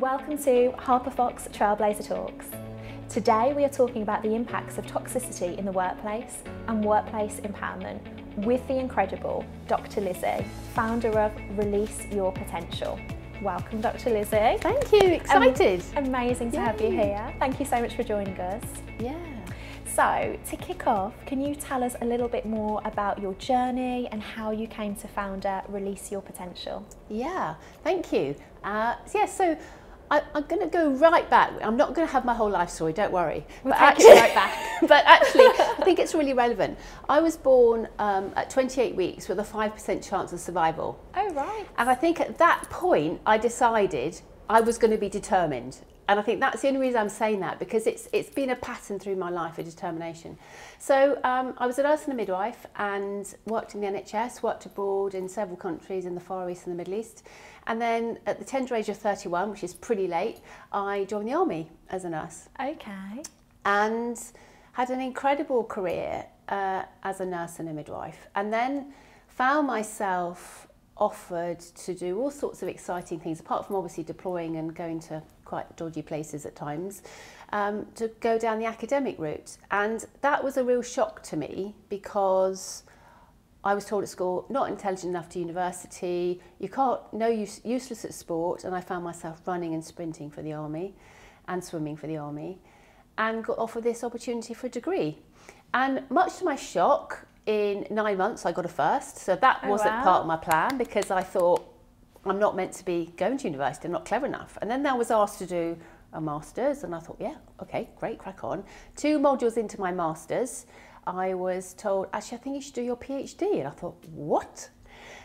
Welcome to Harper Fox Trailblazer Talks. Today we are talking about the impacts of toxicity in the workplace and workplace empowerment with the incredible Dr. Lizzy, founder of Release Your Potential. Welcome, Dr. Lizzy. Thank you, excited. Um, amazing to Yay. have you here. Thank you so much for joining us. Yeah. So, to kick off, can you tell us a little bit more about your journey and how you came to founder Release Your Potential? Yeah, thank you. Uh, yeah, so I, am going to go right back. I'm not going to have my whole life story, don't worry. We'll but actually, right back. but actually, I think it's really relevant. I was born um, at 28 weeks with a 5% chance of survival. Oh, right. And I think at that point, I decided I was going to be determined. And I think that's the only reason I'm saying that because it's it's been a pattern through my life of determination. So um, I was a nurse and a midwife and worked in the NHS, worked abroad in several countries in the Far East and the Middle East. And then at the tender age of 31, which is pretty late, I joined the army as a nurse. Okay. And had an incredible career uh, as a nurse and a midwife. And then found myself offered to do all sorts of exciting things, apart from obviously deploying and going to quite dodgy places at times, um, to go down the academic route. And that was a real shock to me because I was told at school, not intelligent enough to university, you can't, no use, useless at sport, and I found myself running and sprinting for the army and swimming for the army and got offered this opportunity for a degree. And much to my shock, in nine months I got a first. So that oh, wasn't wow. part of my plan because I thought I'm not meant to be going to university, I'm not clever enough. And then I was asked to do a master's and I thought, yeah, okay, great, crack on. Two modules into my master's, I was told, actually, I think you should do your PhD. And I thought, what?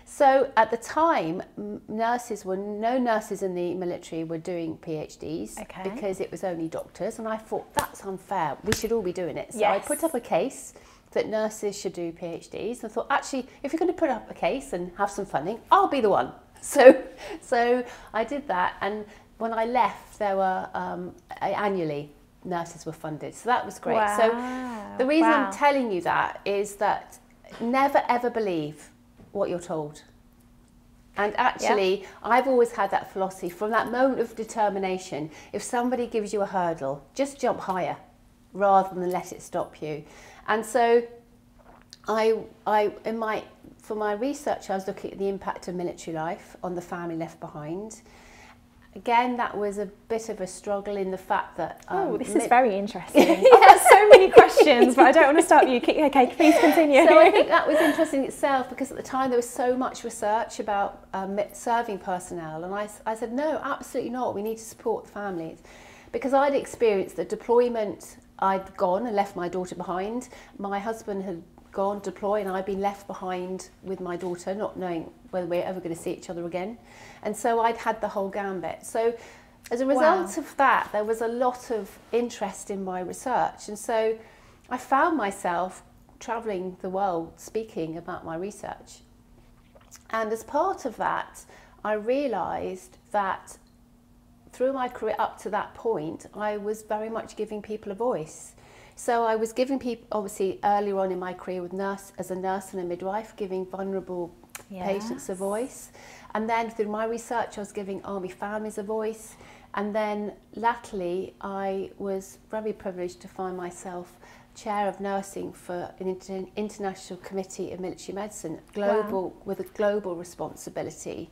So at the time, nurses were no nurses in the military were doing PhDs okay. because it was only doctors, and I thought that's unfair. We should all be doing it. So yes. I put up a case that nurses should do PhDs. I thought, actually, if you're going to put up a case and have some funding, I'll be the one. So, so I did that, and when I left, there were um, annually nurses were funded, so that was great. Wow. So the reason wow. I'm telling you that is that never ever believe what you're told. And actually, yep. I've always had that philosophy from that moment of determination. If somebody gives you a hurdle, just jump higher rather than let it stop you. And so I, I, in my, for my research, I was looking at the impact of military life on the family left behind. Again, that was a bit of a struggle in the fact that. Um, oh, this is very interesting. yeah. I've got so many questions, but I don't want to stop you. Okay, please continue. So I think that was interesting itself because at the time there was so much research about um, serving personnel, and I, I said, no, absolutely not. We need to support the families. Because I'd experienced the deployment I'd gone and left my daughter behind. My husband had gone deploy and I'd been left behind with my daughter, not knowing whether we we're ever going to see each other again. And so I'd had the whole gambit. So as a result wow. of that, there was a lot of interest in my research. And so I found myself traveling the world speaking about my research. And as part of that, I realized that through my career up to that point, I was very much giving people a voice. So I was giving people, obviously, earlier on in my career with nurse, as a nurse and a midwife, giving vulnerable yes. patients a voice. And then through my research, I was giving army families a voice. And then latterly, I was very privileged to find myself chair of nursing for an inter international committee of military medicine, global wow. with a global responsibility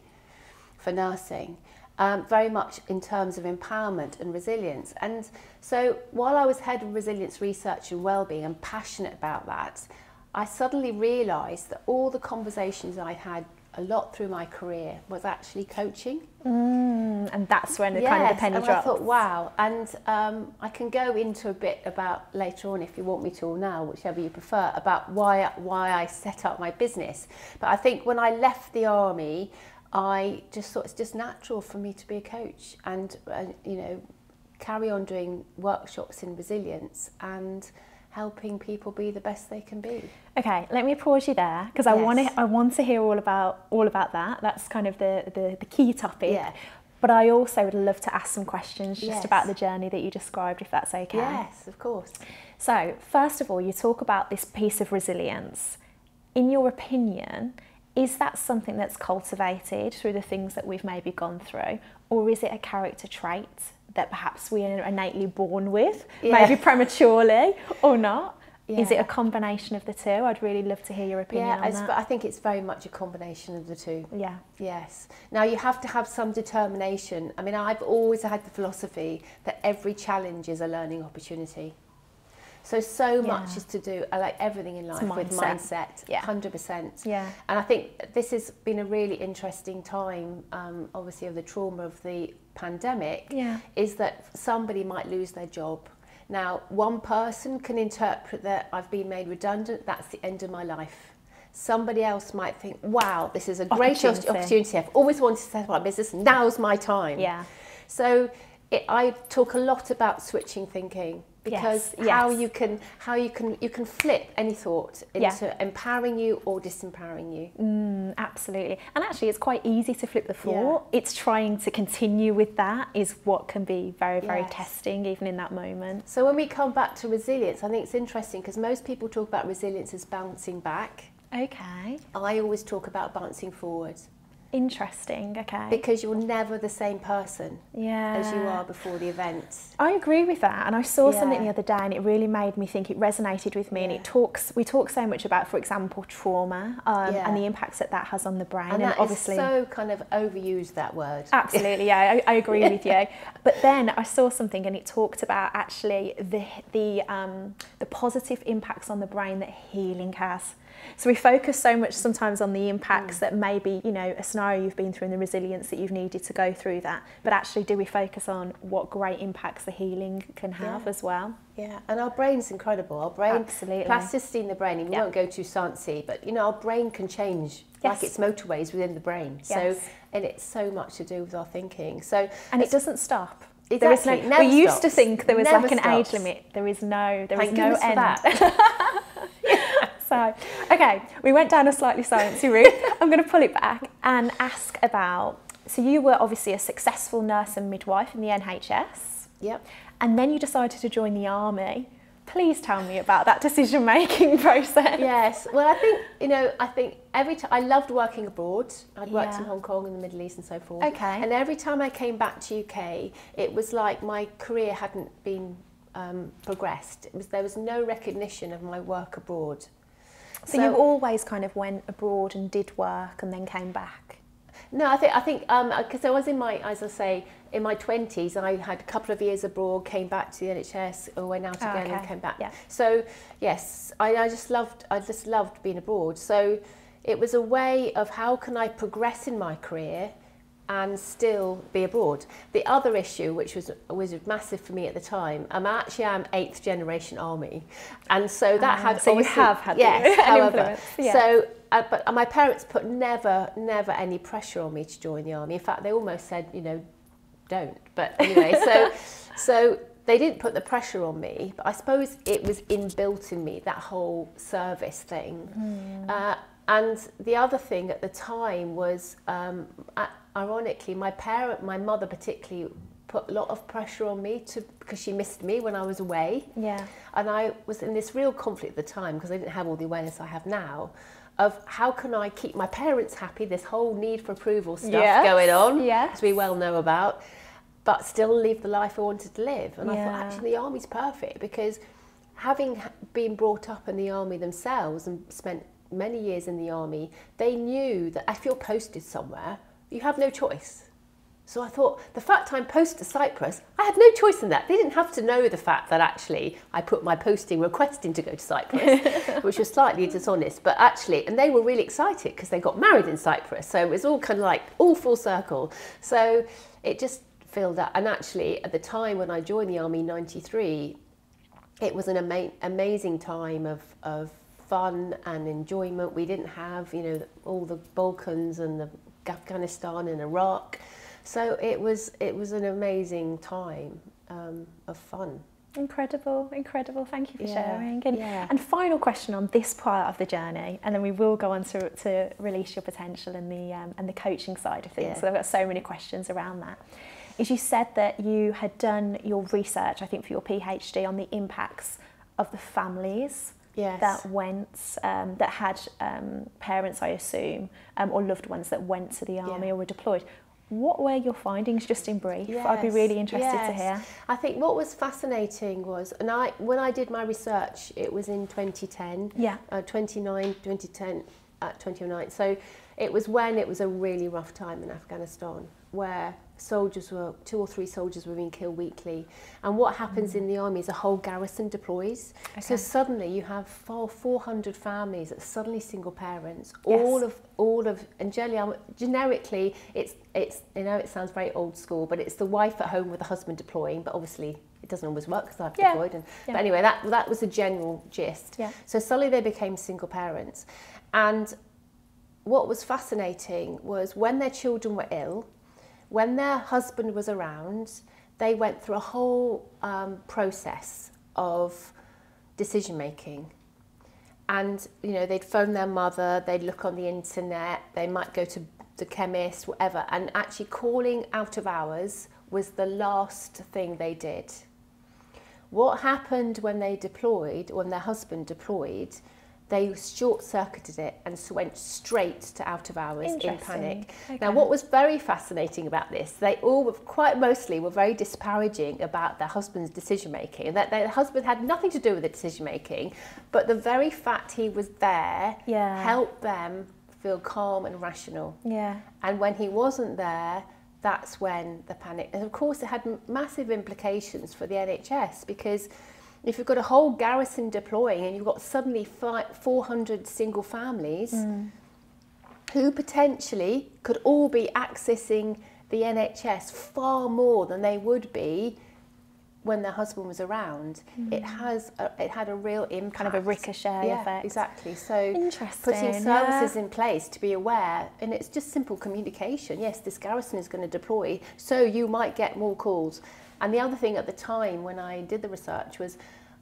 for nursing um, very much in terms of empowerment and resilience. And so while I was head of resilience research and wellbeing and passionate about that, I suddenly realised that all the conversations I had a lot through my career was actually coaching. Mm, and that's when the yes, kind of the penny and dropped. I thought, wow. And um, I can go into a bit about later on if you want me to, or now, whichever you prefer, about why why I set up my business. But I think when I left the army, I just thought it's just natural for me to be a coach and, uh, you know, carry on doing workshops in resilience and helping people be the best they can be. Okay, let me pause you there because yes. I want to I want to hear all about all about that. That's kind of the the, the key topic. Yeah. But I also would love to ask some questions just yes. about the journey that you described, if that's okay. Yes, of course. So, first of all, you talk about this piece of resilience. In your opinion, is that something that's cultivated through the things that we've maybe gone through, or is it a character trait that perhaps we are innately born with, Yeah. maybe prematurely or not? Is it a combination of the two? I'd really love to hear your opinion Yeah, on that. but I think it's very much a combination of the two. yeah, Yes. Now you have to have some determination. I mean, I've always had the philosophy that every challenge is a learning opportunity. So so much is to do, I like everything in life with mindset. mindset. Yeah. hundred percent. yeah, And I think this has been a really interesting time, um, obviously, of the trauma of the pandemic, yeah, is that somebody might lose their job. Now, one person can interpret that I've been made redundant, that's the end of my life. Somebody else might think, wow, this is a great Opportunity. opportunity. I've always wanted to set up a business, now's my time. yeah, So it, I talk a lot about switching thinking because Yes, how yes. you can how you can you can flip any thought Yeah. into empowering you or disempowering you. Mm, absolutely. And actually, it's quite easy to flip the thought. It's trying to continue with that is what can be very, very Yes. testing, even in that moment. So when we come back to resilience, I think it's interesting because most people talk about resilience as bouncing back. Okay. I always talk about bouncing forward Interesting. Okay. because you're never the same person yeah. as you are before the event. I agree with that, and I saw something the other day, and it really made me think. It resonated with me, and it talks. We talk so much about, for example, trauma um, Yeah. and the impacts that that has on the brain, And and, obviously, so kind of overused that word. absolutely, yeah, I, I agree with you. But then I saw something, and it talked about actually the the um, the positive impacts on the brain that healing has. So we focus so much sometimes on the impacts mm. that maybe you know a scenario you've been through and the resilience that you've needed to go through that. But actually, do we focus on what great impacts the healing can have Yeah. as well? Yeah, and our brain's incredible. Our brain, Absolutely. plasticity in the brain. And we Yeah. won't go too sciencey, but you know, our brain can change Yes. like it's motorways within the brain. Yes. So, and it's so much to do with our thinking. So, And it doesn't stop. Exactly, There is it no, never we used to think there was Never like an age limit. There is no, there is Thank no goodness for end. So, okay, we went down a slightly sciencey route. I'm going to pull it back and ask about. So, you were obviously a successful nurse and midwife in the NHS, Yep. and then you decided to join the army. Please tell me about that decision making process. Yes. Well, I think you know. I think every time I loved working abroad. I'd worked Yeah. in Hong Kong and the Middle East and so forth. Okay. And every time I came back to UK, it was like my career hadn't been um, progressed. It was there was no recognition of my work abroad. So, you always kind of went abroad and did work and then came back. No, I think I think um, uh, because I was in my, as I say, in my twenties, I had a couple of years abroad, came back to the NHS, or went out Oh, again and came back. Yeah. So yes, I, I just loved, I just loved being abroad. So it was a way of how can I progress in my career and still be abroad. The other issue, which was was massive for me at the time, I'm actually I'm eighth generation army, and so that Ah, had so you have had yes, however, yeah. so uh, but my parents put never never any pressure on me to join the army. In fact, they almost said, you know, don't. But anyway, so so they didn't put the pressure on me, but I suppose it was inbuilt in me that whole service thing. Uh, and the other thing at the time was, um, a- ironically, my parent, my mother particularly, put a lot of pressure on me to because she missed me when I was away. Yeah. And I was in this real conflict at the time because I didn't have all the awareness I have now of how can I keep my parents happy, this whole need for approval stuff Yes, going on, yes. as we well know about, but still live the life I wanted to live. And I thought, actually, the army's perfect because having been brought up in the army themselves and spent many years in the army, they knew that if you're posted somewhere, you have no choice. So I thought the fact I'm posted to Cyprus, I had no choice in that. They didn't have to know the fact that actually I put my posting requesting to go to Cyprus, which was slightly dishonest. But actually, and they were really excited because they got married in Cyprus. So it was all kind of like all full circle. So it just filled up. And actually, at the time when I joined the army in '93, it was an ama- amazing time of, of fun and enjoyment. We didn't have, you know, all the Balkans and the Afghanistan and Iraq. So it was it was an amazing time um, of fun. Incredible, incredible. Thank you for Yeah, sharing. And, yeah. and final question on this part of the journey, and then we will go on to, to release your potential and the um, and the coaching side of things. Yeah. So I've got so many questions around that. Is you said that you had done your research, I think, for your PhD on the impacts of the families Yes. that went, um, that had um, parents, I assume, um, or loved ones that went to the army Yeah. or were deployed. What were your findings, just in brief? I'd be really interested to hear. I think what was fascinating was, and I when I did my research, it was in 2010. Yeah. Uh, 29, 2010, uh, 2009. So it was when it was a really rough time in Afghanistan, where soldiers were two or three soldiers were being killed weekly, and what happens mm. in the army is a whole garrison deploys. So suddenly you have four, 400 families that suddenly single parents, Yes. all of all of and generally, generically it's it's you know it sounds very old school, but it's the wife at home with the husband deploying, but obviously it doesn't always work because I've Yeah. deployed. And, Yeah. But anyway, that that was the general gist. Yeah. So suddenly they became single parents, and what was fascinating was when their children were ill, when their husband was around, they went through a whole um, process of decision making. And you know, they'd phone their mother, they'd look on the internet, they might go to the chemist, whatever, and actually calling out of hours was the last thing they did. What happened when they deployed, when their husband deployed, they short circuited it and went straight to out of hours in panic. Okay. Now, what was very fascinating about this, they all, were, quite mostly, were very disparaging about their husband's decision making. That their husband had nothing to do with the decision making, but the very fact he was there Yeah. helped them feel calm and rational. Yeah. And when he wasn't there, that's when the panic. And of course, it had massive implications for the NHS because if you've got a whole garrison deploying and you've got suddenly 400 single families mm. who potentially could all be accessing the NHS far more than they would be when their husband was around, it mm. has a, it had a real impact. Kind of a ricochet yeah, effect. Exactly. So putting yeah. services in place to be aware, and it's just simple communication. Yes, this garrison is going to deploy, so you might get more calls. And the other thing at the time when I did the research was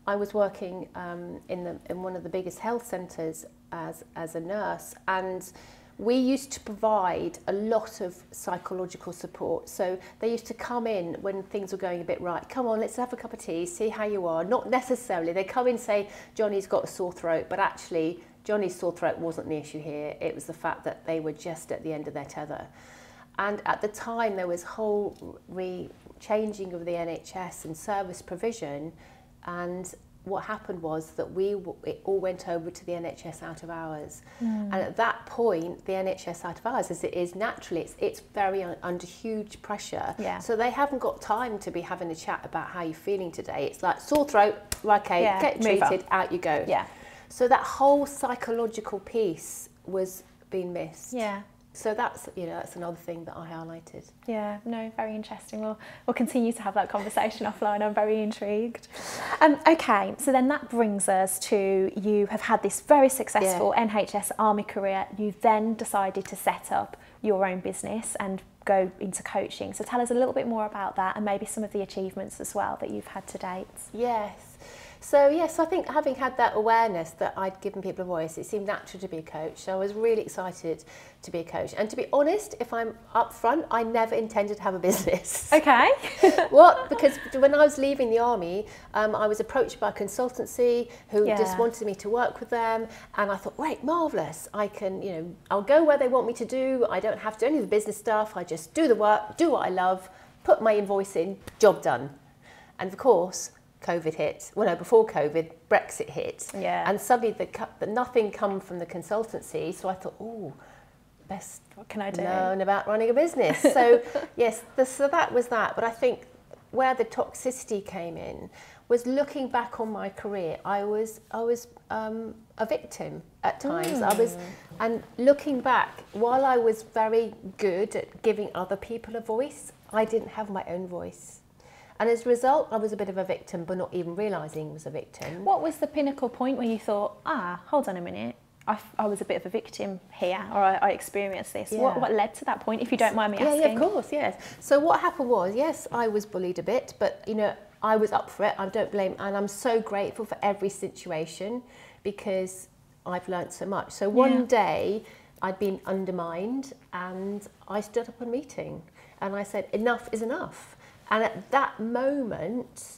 I was working um, in, the, in one of the biggest health centres as, as a nurse, and we used to provide a lot of psychological support. So they used to come in when things were going a bit right. Come on, let's have a cup of tea, see how you are. Not necessarily. They come in and say, Johnny's got a sore throat, but actually, Johnny's sore throat wasn't the issue here. It was the fact that they were just at the end of their tether. And at the time, there was whole re changing of the NHS and service provision. And what happened was that we it all went over to the NHS out of hours. Hmm. And at that point, the NHS out of hours, as it is naturally, it's, it's very un- under huge pressure. Yeah. So they haven't got time to be having a chat about how you're feeling today. It's like sore throat, okay, Yeah, get treated, out you go. Yeah. So that whole psychological piece was being missed. Yeah. So that's you know that's another thing that I highlighted. Yeah, no, very interesting. We'll, we'll continue to have that conversation offline. I'm very intrigued. Um, okay, so then that brings us to you have had this very successful NHS Army career. You've then decided to set up your own business and go into coaching. So tell us a little bit more about that and maybe some of the achievements as well that you've had to date. Yes. So yes, I think having had that awareness that I'd given people a voice, it seemed natural to be a coach. So I was really excited to be a coach. And to be honest, if I'm upfront, I never intended to have a business. Okay. what? Because when I was leaving the army, um, I was approached by a consultancy who Yeah. just wanted me to work with them, and I thought, wait, marvelous! I can, you know, I'll go where they want me to do. I don't have to do any of the business stuff. I just do the work, do what I love, put my invoice in, job done. And of course, COVID hit. Well, no, before COVID, Brexit hit, Yeah. and suddenly the, the nothing come from the consultancy. So I thought, oh, best what can I do? learn about running a business. So yes, the, so that was that. But I think where the toxicity came in was looking back on my career. I was I was um, a victim at times. I was, and looking back, while I was very good at giving other people a voice, I didn't have my own voice. And as a result, I was a bit of a victim, but not even realizing I was a victim. What was the pinnacle point where you thought, ah, hold on a minute, I was a bit of a victim here, or I, I experienced this? What, Yeah. what led to that point, if you don't mind me asking? Yeah, yeah, of course, yes. So what happened was, yes, I was bullied a bit, but you know, I was up for it. I don't blame, and I'm so grateful for every situation because I've learnt so much. So one Yeah. day I'd been undermined, and I stood up a meeting, and I said, "Enough is enough." And at that moment,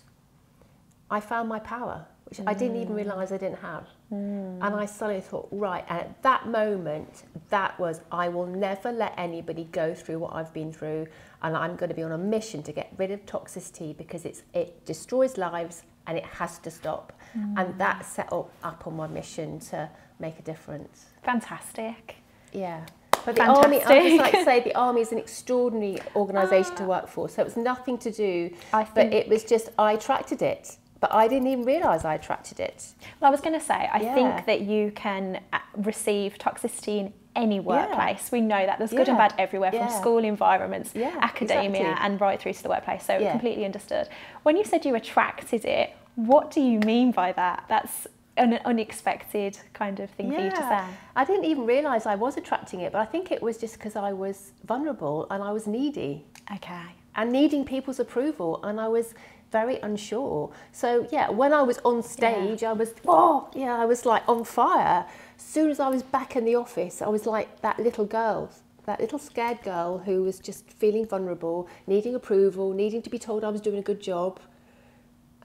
I found my power. which I didn't even mm. realise I didn't have. Mm. And I suddenly thought, right, and at that moment, that was, I will never let anybody go through what I've been through, and I'm going to be on a mission to get rid of toxicity because it's, it destroys lives and it has to stop. And mm. that set up, up on my mission to make a difference. Fantastic. Yeah. But the army, I just like to say, the army is an extraordinary organisation to work for. So it was nothing to do, I but it was just I attracted it, but I didn't even realise I attracted it. Well, I was going to say, I Yeah. think that you can uh, receive toxicity in any workplace. We know that there's good and bad everywhere, from Yeah. school environments, Yeah, academia, exactly. and right through to the workplace. So Yeah. completely understood. When you said you attracted it, what do you mean by that? That's an unexpected kind of thing for you to say. I didn't even realise I was attracting it, but I think it was just because I was vulnerable and I was needy Okay. and needing people's approval, and I was very unsure. So yeah, when I was on stage, I was oh yeah, I was like on fire. As soon as I was back in the office, I was like that little girl, that little scared girl who was just feeling vulnerable, needing approval, needing to be told I was doing a good job.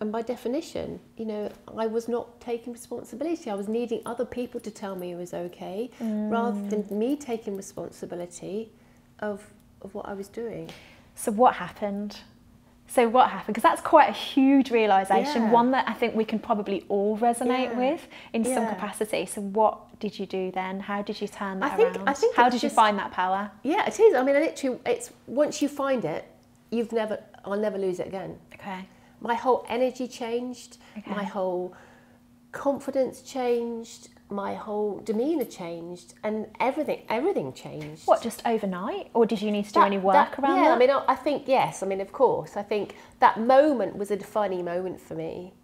And by definition, you know, I was not taking responsibility. I was needing other people to tell me it was okay, rather than mm. me taking responsibility of of what I was doing. So what happened? So what happened? Because that's quite a huge realization, Yeah. one that I think we can probably all resonate Yeah. with in some capacity. So what did you do then? How did you turn that I think- around? I think How did you find that power? Yeah, it is. I mean, I literally, it's once you find it, you've never, I'll never lose it again. Okay. My whole energy changed. Okay. My whole confidence changed. My whole demeanor changed, and everything, everything changed. What, just overnight? Or did you need to do That- any that- work around yeah, that? I mean, I I think yes. I mean, of course. I think that moment was a defining moment for me,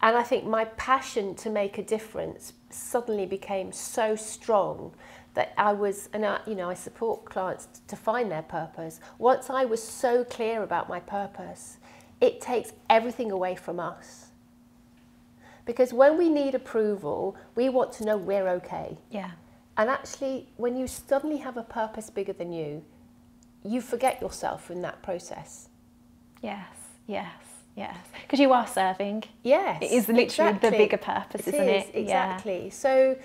and I think my passion to make a difference suddenly became so strong that I was, and I, you know, I support clients to find their purpose. Once I was so clear about my purpose, it takes everything away from us. Because when we need approval, we want to know we're okay. yeah. And actually, when you suddenly have a purpose bigger than you, you forget yourself in that process. Yes, yes, yes. Because you are serving. Yes. It is literally the bigger purpose, It isn't is, it? Yeah. Exactly. So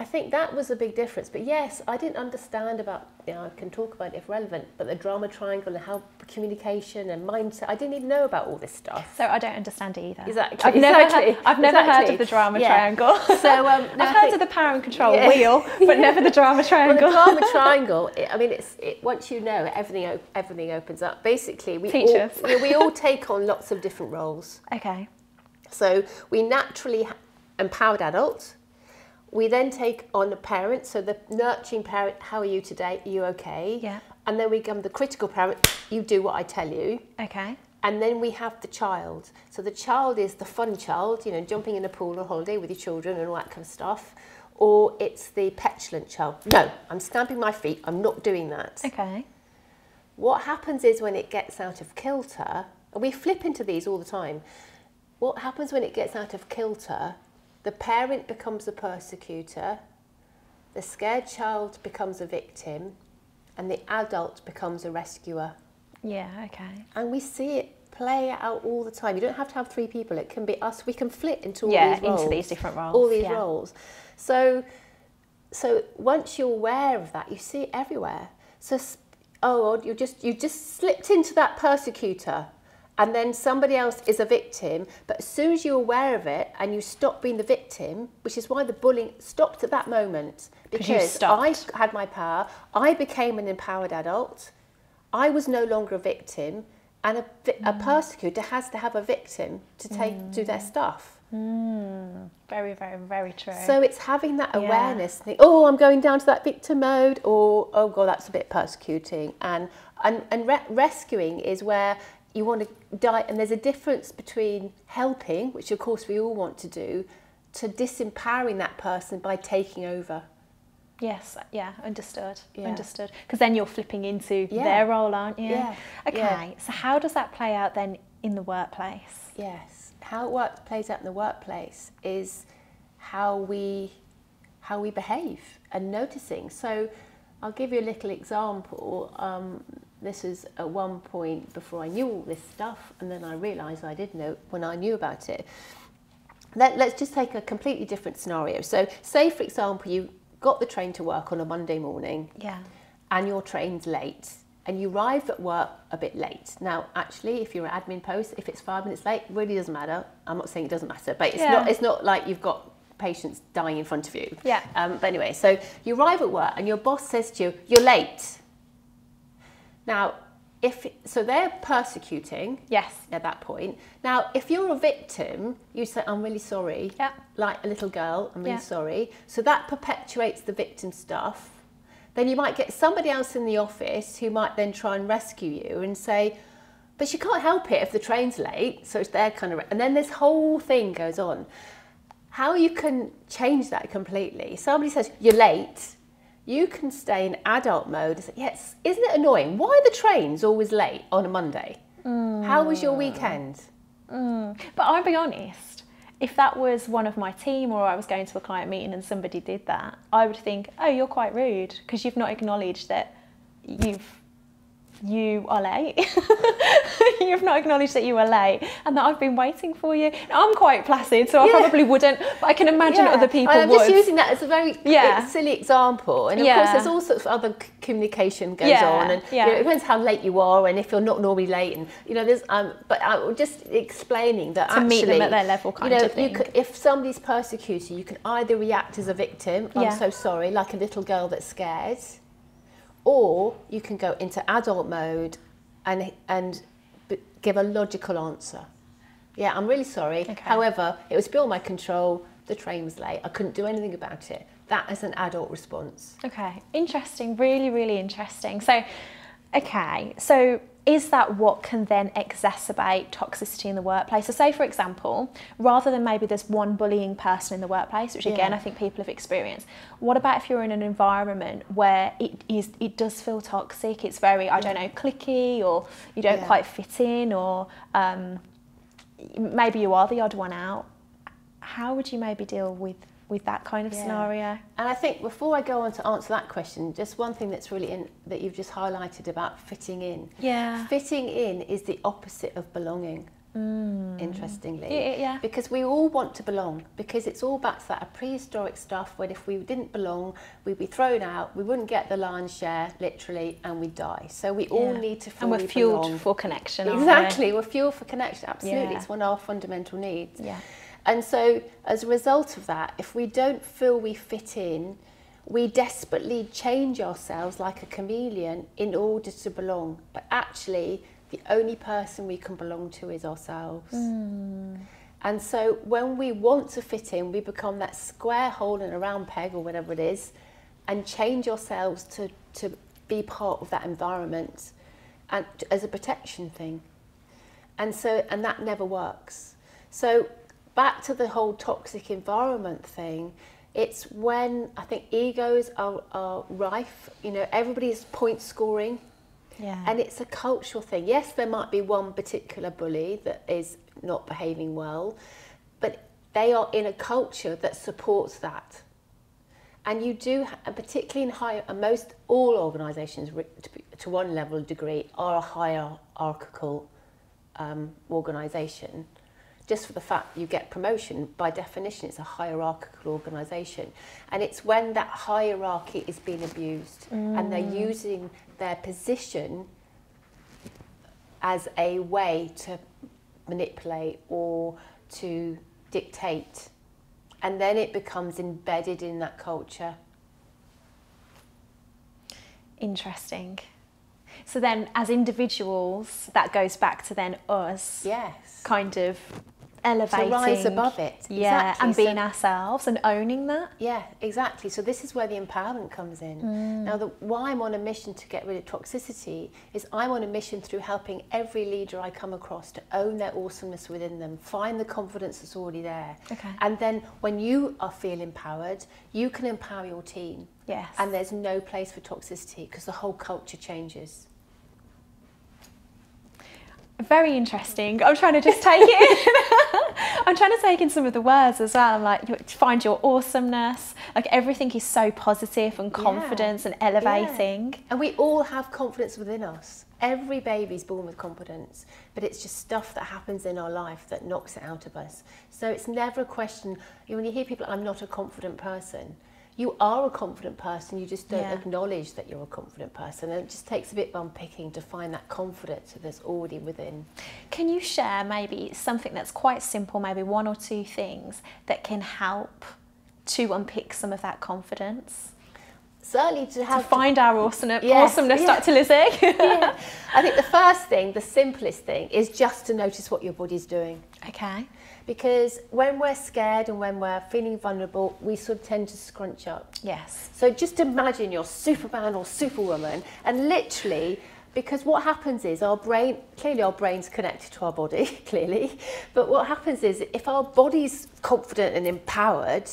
I think that was a big difference. But yes, I didn't understand about, you know, I can talk about it if relevant, but the drama triangle and how communication and mindset, I didn't even know about all this stuff. So I don't understand it either. Exactly, I've never, exactly, heard, I've never heard of the drama Yeah. triangle. So, um, no, I've I heard think- of the power and control Yeah. wheel, but never the drama Well, triangle. the drama triangle. It, I mean, it's it, once you know everything everything opens up. Basically, we all, we, we all take on lots of different roles. okay. So we naturally empowered adults. We then take on a parent. So the nurturing parent, how are you today? Are you okay? Yeah. And then we come the critical parent. You do what I tell you. Okay. And then we have the child. So the child is the fun child, you know, jumping in a pool on holiday with your children and all that kind of stuff. Or it's the petulant child. No, I'm stamping my feet. I'm not doing that. Okay. What happens is when it gets out of kilter, and we flip into these all the time. What happens when it gets out of kilter? The parent becomes a persecutor, the scared child becomes a victim, and the adult becomes a rescuer. Yeah. Okay. And we see it play out all the time. You don't have to have three people. It can be us. We can flip into all Yeah, these into these different roles, All these yeah. roles. So, so once you're aware of that, you see it everywhere. So, oh, you just you just slipped into that persecutor, and then somebody else is a victim. But as soon as you're aware of it and you stop being the victim, which is why the bullying stopped at that moment, 'Cause because I had my power. I became an empowered adult. I was no longer a victim, and a, a mm. persecutor has to have a victim to take do their mm. stuff. Mm. Very, very, very true. So it's having that Yeah. awareness. Think, oh, I'm going down to that victim mode, or oh god, that's a bit persecuting. And and and re- rescuing is where you want to die. And there's a difference between helping, which of course we all want to do, to disempowering that person by taking over. Yes, yeah, understood. Yeah. Understood. Because then you're flipping into Yeah. their role, aren't you? Yeah, Okay. yeah. So how does that play out then in the workplace? Yes, how it work, plays out in the workplace is how we how we behave and noticing. So, I'll give you a little example. Um, this is at one point before I knew all this stuff, and then I realised I did know when I knew about it. let, let's just take a completely different scenario. So, say for example, you got the train to work on a Monday morning Yeah. and your train's late and you arrive at work a bit late. Now, actually, if you're an admin post, if it's five minutes late, really doesn't matter. I'm not saying it doesn't matter, but it's Yeah. not. It's not like you've got patients dying in front of you. Yeah. Um, but anyway, so you arrive at work and your boss says to you, "You're late." Now, if so, they're persecuting Yes. at that point. Now, if you're a victim, you say, I'm really sorry. Yeah. Like a little girl, I'm really Yeah. sorry. So that perpetuates the victim stuff. Then you might get somebody else in the office who might then try and rescue you and say, but you can't help it if the train's late. So it's their kind of, and then this whole thing goes on. How you can change that completely. Somebody says, you're late. You can stay in adult mode say, yes, isn't it annoying? Why are the trains always late on a Monday? How was your hmm. weekend? Hmm. But I'll be honest, if that was one of my team or I was going to a client meeting and somebody did that, I would think, oh, you're quite rude because you've not acknowledged that you've you are late. You've not acknowledged that you are late and that I've been waiting for you. Now, I'm quite placid, so I Yeah. probably wouldn't, but I can imagine Yeah. other people I'm would. just using that as a very Yeah. silly example. And of course, there's all sorts of other communication goes on, and you know, it depends how late you are, and if you're not normally late, and you know, there's. Um, but I'm just explaining that To actually, meet them at their level kind you know, of thing. You could, if somebody's persecuting, you can either react as a victim, I'm so sorry, like a little girl that's scared, or you can go into adult mode and and give a logical answer. Yeah, I'm really sorry. Okay. However, it was beyond my control. The train was late. I couldn't do anything about it. That is an adult response. Okay, interesting, really, really interesting. So, okay, so is that what can then exacerbate toxicity in the workplace? So, say for example, rather than maybe there's one bullying person in the workplace, which again Yeah. I think people have experienced, what about if you're in an environment where it is it does feel toxic? It's very I don't know clicky, or you don't Yeah. quite fit in, or um, maybe you are the odd one out. How would you maybe deal with with that kind of Yeah. scenario? And I think before I go on to answer that question, just one thing that's really in, that you've just highlighted about fitting in. Yeah. Fitting in is the opposite of belonging. Interestingly, Mm. Yeah, yeah. because we all want to belong. Because it's all back to that prehistoric stuff. When if we didn't belong, we'd be thrown out. We wouldn't get the lion's share, literally, and we'd die. So we all Yeah. need to feel and we're fueled belong. for connection. aren't we? Exactly, we're fueled for connection. Absolutely, it's one of our fundamental needs. Yeah. And so, as a result of that, if we don't feel we fit in, we desperately change ourselves like a chameleon in order to belong. But actually, the only person we can belong to is ourselves. Hmm. And so, when we want to fit in, we become that square hole in a round peg or whatever it is, and change ourselves to, to be part of that environment and as a protection thing and so and that never works so back to the whole toxic environment thing it's when i think egos are, are rife you know everybody's point scoring Yeah. and it's a cultural thing yes there might be one particular bully that is not behaving well but they are in a culture that supports that and you do, and particularly in higher, and most all organisations to, to one level degree are a hierarchical um, organisation. Just for the fact you get promotion, by definition, it's a hierarchical organisation, and it's when that hierarchy is being abused, and they're mm. using their position as a way to manipulate or to dictate and then it becomes embedded in that culture. Interesting. So then, as individuals, that goes back to then us Yes. kind of elevating. To rise above it. Yeah, Exactly. and being So- ourselves and owning that. Yeah, exactly. So this is where the empowerment comes in. Mm. Now, the, why I'm on a mission to get rid of toxicity is I'm on a mission through helping every leader I come across to own their awesomeness within them, find the confidence that's already there, Okay. and then when you are feel empowered, you can empower your team. Yes. And there's no place for toxicity because the whole culture changes. Very interesting. I'm trying to just take it. I'm trying to take in some of the words as well. I'm like, you find your awesomeness. Like everything is so positive and confidence yeah. and elevating. Yeah. And we all have confidence within us. Every baby's born with confidence, but it's just stuff that happens in our life that knocks it out of us. So it's never a question. You when you hear people, I'm not a confident person you are a confident person, you just don't yeah. acknowledge that you're a confident person. And it just takes a bit of unpicking to find that confidence that's already within. Can you share maybe something that's quite simple, maybe one or two things that can help to unpick some of that confidence? Certainly to have to find to, our awesomeness, yes, awesomeness yeah. Dr. Lizzy. yeah. I think the first thing, the simplest thing, is just to notice what your body's doing. Okay because when we're scared and when we're feeling vulnerable, we sort of tend to scrunch up. Yes. So just imagine you're Superman or Superwoman and literally because what happens is our brain clearly our brain's connected to our body clearly but what happens is if our body's confident and empowered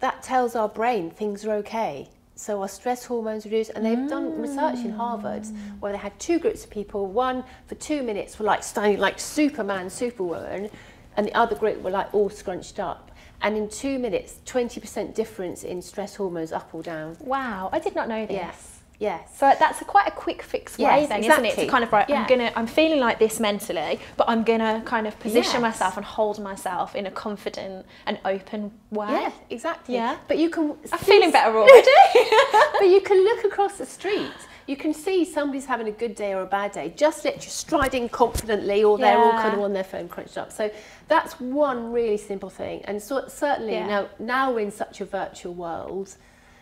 that tells our brain things are okay so our stress hormones reduce and they've mm. done research in harvard where they had two groups of people one for two minutes were like standing like superman superwoman and the other group were like all scrunched up. And in two minutes, 20% difference in stress hormones up or down. Wow, I did not know this. Yes. Yes. So that's a quite a quick fix way yes, then, exactly. isn't it? To kind of right, yeah. I'm gonna I'm feeling like this mentally, but I'm gonna kind of position yes. myself and hold myself in a confident and open way. Yeah, exactly. Yeah. But you can I'm feeling better already. but you can look across the street you can see somebody's having a good day or a bad day, just literally striding confidently, or they're yeah. all kind of on their phone crunched up. So that's one really simple thing. And so certainly yeah. now, now we're in such a virtual world,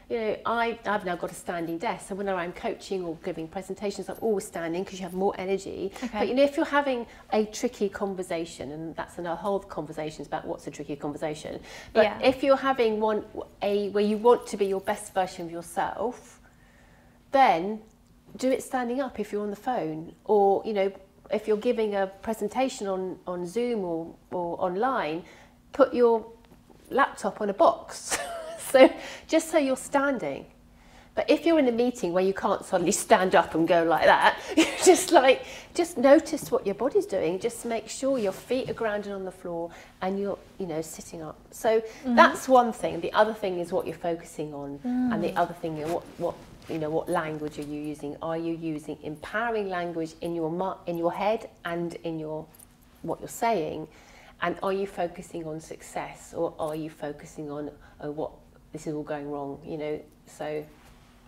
you know, I, I've now got a standing desk. So whenever I'm coaching or giving presentations, I'm always standing because you have more energy. Okay. But you know, if you're having a tricky conversation, and that's another whole conversations about what's a tricky conversation. But yeah. if you're having one a where you want to be your best version of yourself, then do it standing up if you're on the phone or you know if you're giving a presentation on, on Zoom or, or online, put your laptop on a box. so just so you're standing. But if you're in a meeting where you can't suddenly stand up and go like that, just like just notice what your body's doing. Just make sure your feet are grounded on the floor and you're, you know, sitting up. So mm-hmm. that's one thing. The other thing is what you're focusing on, mm. and the other thing is what what you know what language are you using? Are you using empowering language in your in your head and in your what you're saying? And are you focusing on success or are you focusing on oh what this is all going wrong you know? So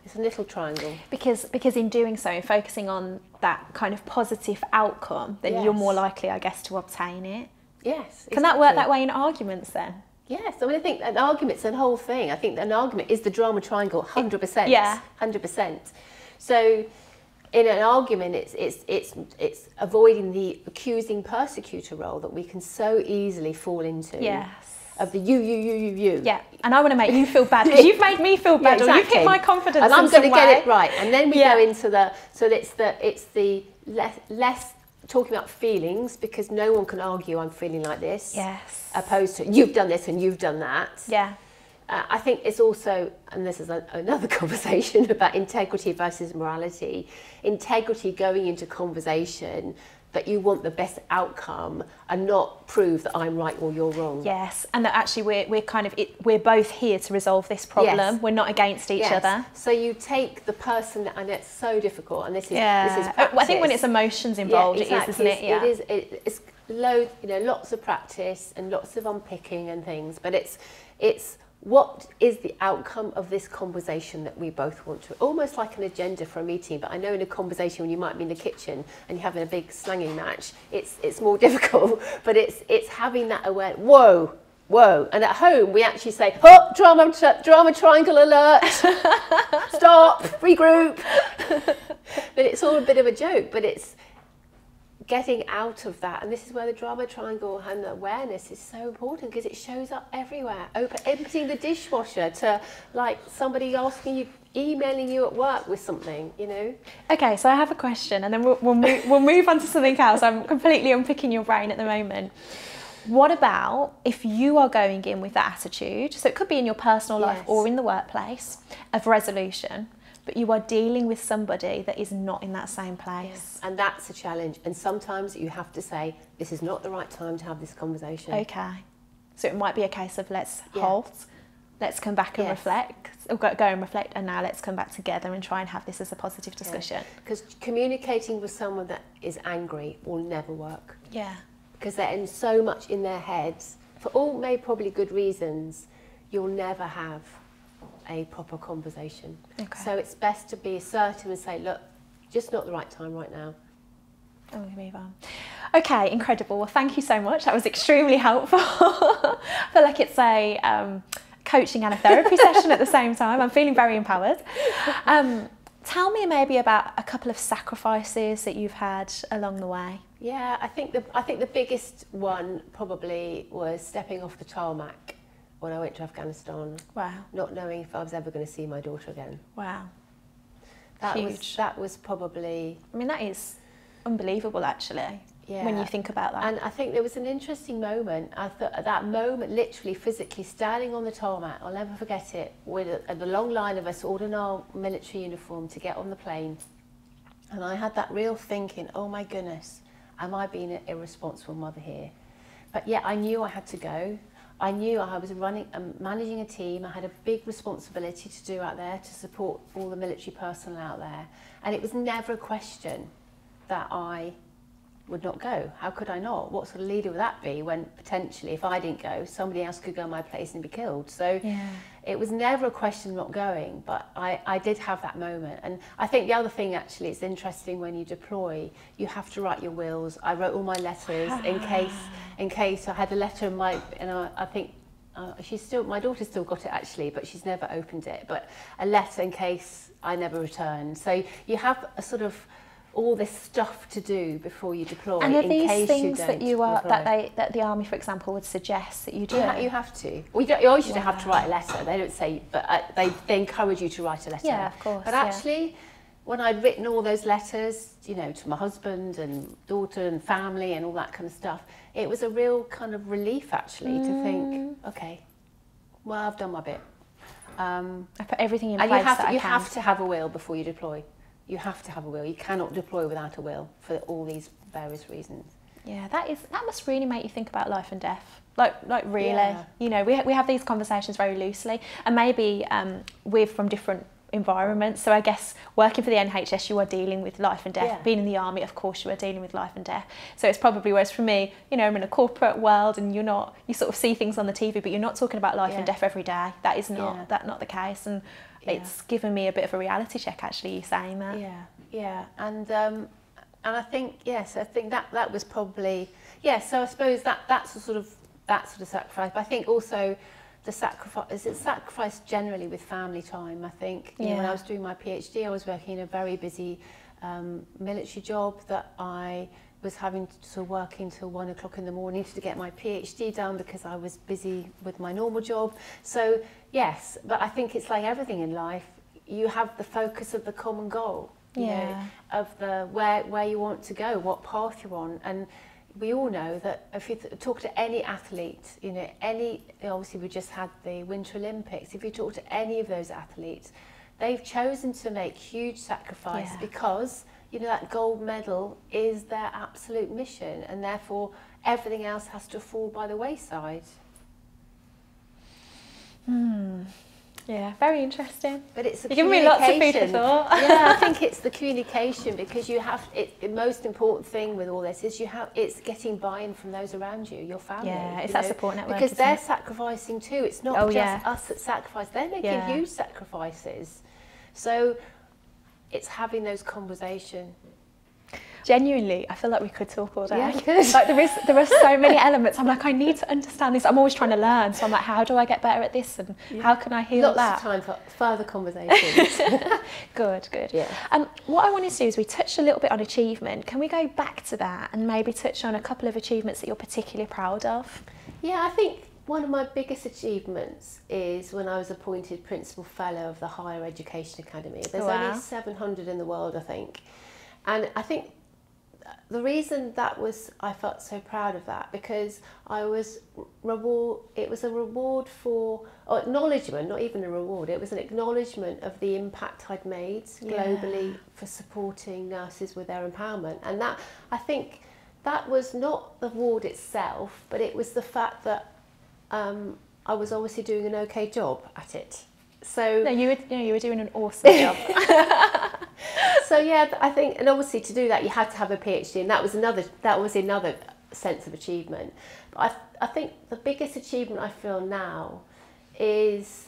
it's a little triangle. Because because in doing so focusing on that kind of positive outcome then yes. you're more likely i guess to obtain it. Yes can exactly. that work that way in arguments then Yes, I mean, I think an argument's a whole thing. I think an argument is the drama triangle, 100%. Yeah. 100%. So in an argument, it's, it's, it's, it's avoiding the accusing persecutor role that we can so easily fall into. Yes. Of the you, you, you, you, you. Yeah, and I want to make you feel bad because you've made me feel bad, yeah, exactly. or you've hit my confidence. And I'm going to get it right, and then we yeah. go into the so it's the it's the less less talking about feelings because no one can argue I'm feeling like this. Yes. Opposed to you've done this and you've done that. Yeah. Uh, I think it's also, and this is a, another conversation about integrity versus morality. Integrity going into conversation that you want the best outcome and not prove that I'm right or you're wrong. Yes, and that actually we're, we're kind of, it, we're both here to resolve this problem. Yes. We're not against each yes. other. So you take the person, and it's so difficult, and this is, yeah. this is uh, practice. I think when it's emotions involved, yeah, exactly. it is, isn't it? Yeah. It is, it, it's load, you know, lots of practice and lots of unpicking and things, but it's, it's what is the outcome of this conversation that we both want to almost like an agenda for a meeting but i know in a conversation when you might be in the kitchen and you're having a big slanging match it's it's more difficult but it's it's having that aware whoa whoa. And at home we actually say oh drama drama triangle alert. Stop regroup. But it's all a bit of a joke but it's getting out of that. And this is where the drama triangle and the awareness is so important because it shows up everywhere. Open, emptying the dishwasher to like somebody asking you emailing you at work with something you know? Okay so i have a question and then we'll, we'll, move, we'll move on to something else. I'm completely unpicking your brain at the moment. What about if you are going in with that attitude? So it could be in your personal life yes. or in the workplace of resolution but you are dealing with somebody that is not in that same place. And that's a challenge. And sometimes you have to say, this is not the right time to have this conversation. Okay. So it might be a case of let's Yeah. halt, let's come back and Yes. reflect, or go, go and reflect, and now let's come back together and try and have this as a positive discussion. Because communicating with someone that is angry will never work. Yeah. Because they're in so much in their heads, for all may probably good reasons, you'll never have a proper conversation. Okay. So it's best to be assertive and say, look, just not the right time right now. And we move on. Okay, incredible. Well, thank you so much. That was extremely helpful. I feel like it's a um, coaching and a therapy session at the same time. I'm feeling very empowered. Um, tell me maybe about a couple of sacrifices that you've had along the way. Yeah, I think the I think the biggest one probably was stepping off the tarmac when I went to Afghanistan, Wow. not knowing if I was ever going to see my daughter again. Wow. That was Huge. that was probably I mean, that is unbelievable actually yeah. when you think about that. And I think there was an interesting moment. I thought at that moment, literally physically standing on the tarmac, I'll never forget it, with a, the long line of us all in our military uniform to get on the plane. And I had that real thinking, oh my goodness, am I being an irresponsible mother here? But yet I knew I had to go. I knew I was running, um, managing a team. I had a big responsibility to do out there to support all the military personnel out there. And it was never a question that I would not go. How could I not? What sort of leader would that be when potentially, if I didn't go, somebody else could go in my place and be killed? So Yeah. it was never a question of not going, but I, I did have that moment. And I think the other thing actually, it's interesting when you deploy, you have to write your wills. I wrote all my letters in case, in case I had a letter in my, and I, I think uh, she's still, my daughter's still got it actually, but she's never opened it. But a letter in case I never return. So you have a sort of all this stuff to do before you deploy. and are in these case things you that you are that they that the army, for example, would suggest that you do? You, you have to. Well, you, don't, you always don't have to write a letter. They don't say, but uh, they, they encourage you to write a letter. Yeah, of course, But yeah. When I'd written all those letters, you know, to my husband and daughter and family and all that kind of stuff, it was a real kind of relief actually to Mm. think, okay, well, I've done my bit. Um, I put everything in and place you have that to, you have to have a will before you deploy. You have to have a will. You cannot deploy without a will for all these various reasons. Yeah, that is that must really make you think about life and death. Like like really, Yeah. you know, we we have these conversations very loosely, and maybe um, we're from different environments. So I guess working for the NHS, you are dealing with life and death. Yeah. Being in the army, of course, you are dealing with life and death. So it's probably whereas for me, you know, I'm in a corporate world, and you're not you sort of see things on the TV, but you're not talking about life and death every day. That is not Yeah. that not the case, and Yeah. it's given me a bit of a reality check actually. You saying that? Yeah, yeah, and um, and I think yes, I think that that was probably yeah. So I suppose that that's a sort of that sort of sacrifice. But I think also the sacrifice is sacrifice generally with family time. I think you know, when I was doing my PhD, I was working in a very busy um, military job that I was having to work until one o'clock in the morning to get my PhD done because I was busy with my normal job. So yes, but I think it's like everything in life. You have the focus of the common goal. You Yeah. Know, of the where where you want to go, what path you're on, and we all know that if you talk to any athlete, you know, any obviously we just had the Winter Olympics. If you talk to any of those athletes, they've chosen to make huge sacrifice Yeah. because you know that gold medal is their absolute mission, and therefore everything else has to fall by the wayside. Hmm. Yeah, very interesting. But it's You're giving me lots of food for thought. yeah, I think it's the communication because you have it, the most important thing with all this is you have it's getting buy-in from those around you, your family. Yeah, it's you that know, support network, Because they're it? sacrificing too. It's not Oh, just yeah. us that sacrifice. They're making Yeah. huge sacrifices. So it's having those conversations. Genuinely, I feel like we could talk all day. Yeah. Like there is, there are so many elements. I'm like, I need to understand this. I'm always trying to learn. So I'm like, how do I get better at this, and how can I heal Lots that? of time for further conversations. Good, good. Yeah. Um, what I wanted to do is we touched a little bit on achievement. Can we go back to that and maybe touch on a couple of achievements that you're particularly proud of? Yeah, I think one of my biggest achievements is when I was appointed Principal Fellow of the Higher Education Academy. There's Wow. only 700 in the world, I think. And I think the reason that was I felt so proud of that because I was reward it was a reward for or acknowledgement not even a reward it was an acknowledgement of the impact I'd made Yeah. globally for supporting nurses with their empowerment and that I think that was not the award itself but it was the fact that um, I was obviously doing an okay job at it so No, you were, you know, you were doing an awesome job. so yeah, I think, and obviously to do that, you had to have a PhD, and that was another that was another sense of achievement. But I, I think the biggest achievement I feel now is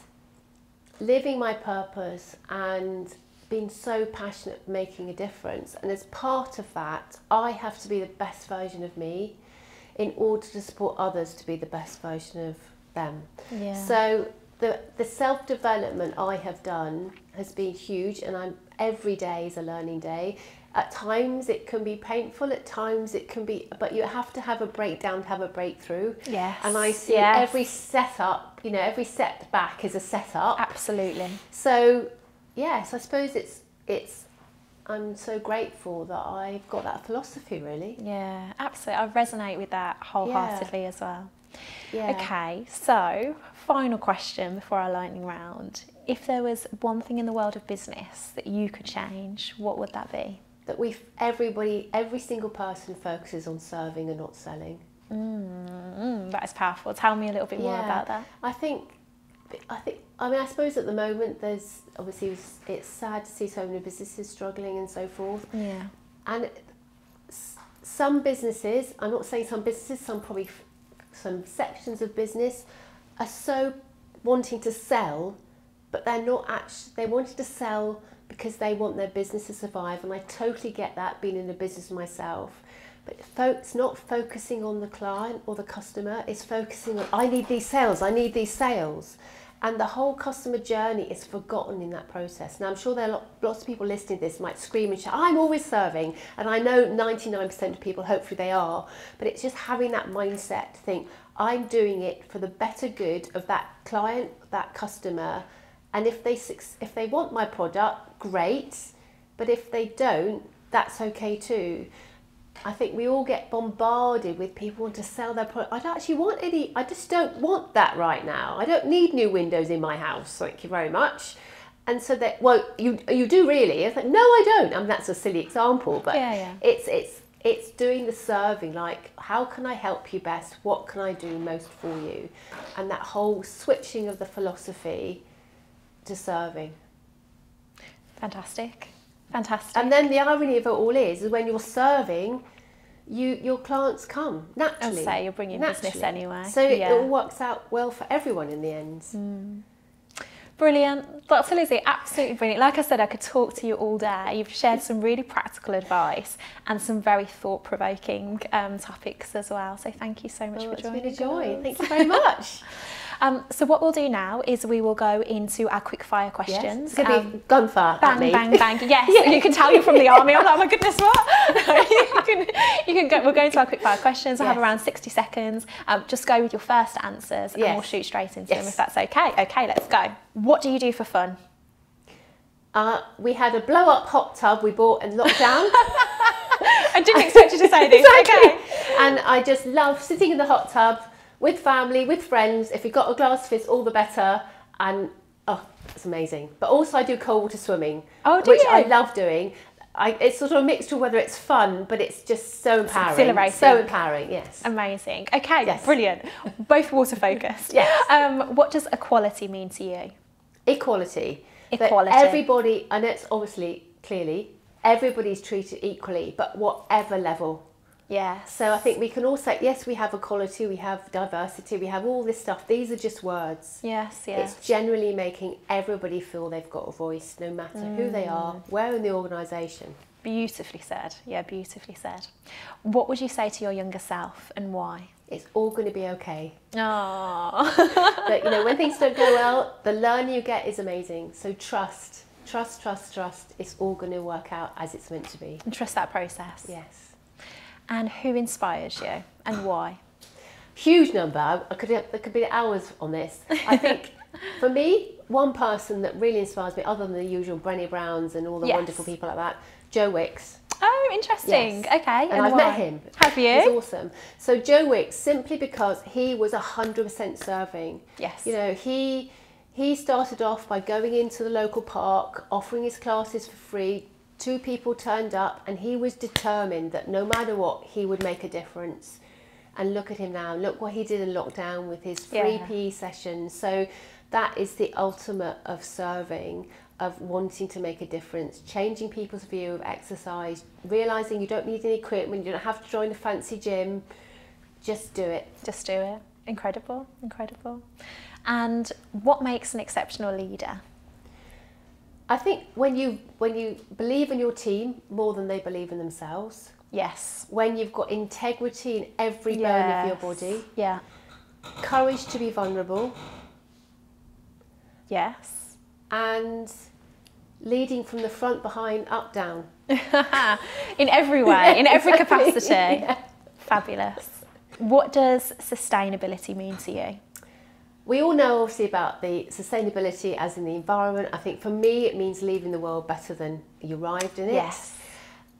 living my purpose and being so passionate making a difference. And as part of that, I have to be the best version of me in order to support others to be the best version of them. yeah. So the the self development I have done has been huge, and I'm every day is a learning day. At times it can be painful. At times it can be, but you have to have a breakdown to have a breakthrough. yes. And I see yes. every setup, you know, every setback is a setup. Absolutely. So yes, I suppose it's it's. I'm so grateful that I've got that philosophy. Really. Yeah, absolutely. I resonate with that wholeheartedly as well. Yeah. Okay, so final question before our lightning round. If there was one thing in the world of business that you could change, what would that be? That we everybody every single person focuses on serving and not selling. Mm, that is powerful. Tell me a little bit more about that. I think, I think, I mean, I suppose at the moment there's obviously it's sad to see so many businesses struggling and so forth. Yeah. And some businesses, I'm not saying some businesses, some probably some sections of business are so wanting to sell, but they're not actually, they wanted to sell because they want their business to survive. And I totally get that being in a business myself. But folks not focusing on the client or the customer, it's focusing on, I need these sales, I need these sales. And the whole customer journey is forgotten in that process. Now, I'm sure there are lots of people listening to this might scream and shout, I'm always serving. And I know 99% of people, hopefully they are. But it's just having that mindset to think, I'm doing it for the better good of that client, that customer. And if they, if they want my product, great. But if they don't, that's okay too. I think we all get bombarded with people want to sell their product. I don't actually want any. I just don't want that right now. I don't need new windows in my house. Thank you very much. And so that well, you you do really. It's like no, I don't. I mean that's a silly example, but Yeah, yeah. it's it's it's doing the serving. Like how can I help you best? What can I do most for you? And that whole switching of the philosophy to serving. Fantastic. Fantastic. And then the irony of it all is, is when you're serving, you your clients come naturally. As I say, you're bringing business Naturally. anyway. So it, Yeah. it all works out well for everyone in the end. Brilliant. Dr. Lizzy, absolutely brilliant. Like I said, I could talk to you all day. You've shared some really practical advice and some very thought provoking um, topics as well. So thank you so much Oh, for it's joining been a joy. us. Thank you very much. Um, so, what we'll do now is we will go into our quick fire yes. questions. It's going to Um, be gunfire Bang, me. bang, bang. Yes, you can tell you're from the army. I'm like, oh my goodness, what? you can, you can go, we'll go into our quick fire questions. We'll have around 60 seconds. Um, just go with your first answers and we'll shoot straight into them if that's okay. Okay, let's go. What do you do for fun? Uh, we had a blow up hot tub we bought in lockdown. I didn't expect you to say this. Okay. and I just love sitting in the hot tub with family, with friends. If you've got a glass fizz, all the better. And oh, it's amazing. But also, I do cold water swimming, Oh, do which I love doing. I, it's sort of a mixture whether it's fun, but it's just so empowering. exhilarating. So empowering, yes. Amazing. Okay, Yes. brilliant. Both water focused. Yes. Um, what does equality mean to you? Equality. That Equality. everybody, and it's obviously, clearly, everybody's treated equally, but whatever level. Yes. So I think we can all say, yes, we have equality, we have diversity, we have all this stuff. These are just words. Yes, yes. It's generally making everybody feel they've got a voice, no matter who they are, Mm. where in the organisation. Beautifully said. Yeah, beautifully said. What would you say to your younger self and why? It's all going to be okay. Oh. But you know, when things don't go well, the learning you get is amazing. So trust, trust, trust, trust. It's all going to work out as it's meant to be. and trust that process. Yes. And who inspires you and why? Huge number. I could there could be hours on this. I think for me, one person that really inspires me, other than the usual Brené Browns and all the Yes. wonderful people like that, Joe Wicks. Oh, interesting. Yes. Okay. And, I've why? met him. Have you? He's awesome. So Joe Wicks, simply because he was 100% serving. Yes. You know, he he started off by going into the local park, offering his classes for free. Two people turned up, and he was determined that no matter what, he would make a difference. And look at him now. Look what he did in lockdown with his free Yeah. PE sessions. So that is the ultimate of serving, of wanting to make a difference, changing people's view of exercise, realizing you don't need any equipment, you don't have to join a fancy gym. Just do it. Just do it. Incredible. Incredible. And what makes an exceptional leader? I think when you when you believe in your team more than they believe in themselves, Yes. when you've got integrity in every bone of your body, Yeah. courage to be vulnerable, Yes. and leading from the front, behind, up, down. in every way, in every Exactly. capacity. Yeah. Fabulous. What does sustainability mean to you? We all know obviously about the sustainability as in the environment. I think for me it means leaving the world better than you arrived in it. Yes.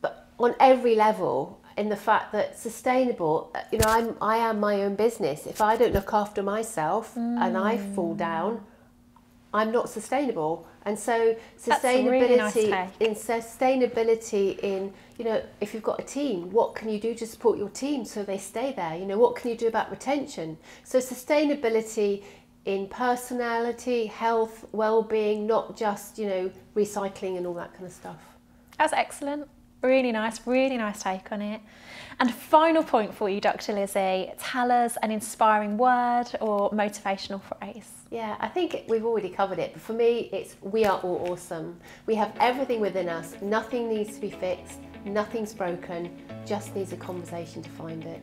But on every level, in the fact that sustainable, you know, I'm I am my own business. If I don't look after myself and I fall mm. down, I'm not sustainable. And so a really nice sustainability in sustainability in you know if you've got a team, what can you do to support your team so they stay there? You know what can you do about retention? So sustainability in personality, health, well-being, not just you know recycling and all that kind of stuff. That's excellent. Really nice, really nice take on it. And final point for you, Dr. Lizzy, tell us an inspiring word or motivational phrase. Yeah, I think we've already covered it, but for me, it's we are all awesome. We have everything within us. Nothing needs to be fixed. Nothing's broken. Just needs a conversation to find it.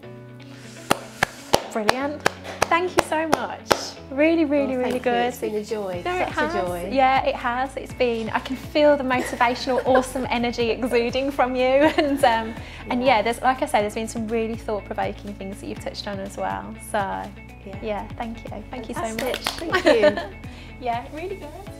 Brilliant. Thank you so much. Really, really, Well, really thank you. good. It's been a joy. No, it has. a joy. Yeah, it has. It's been. I can feel the motivational, awesome energy exuding from you, and um, and yeah, there's like I say, there's been some really thought-provoking things that you've touched on as well. So Yeah. yeah, thank you, thank you so much. Thank you. yeah, really good.